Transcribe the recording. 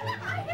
Oh, my God.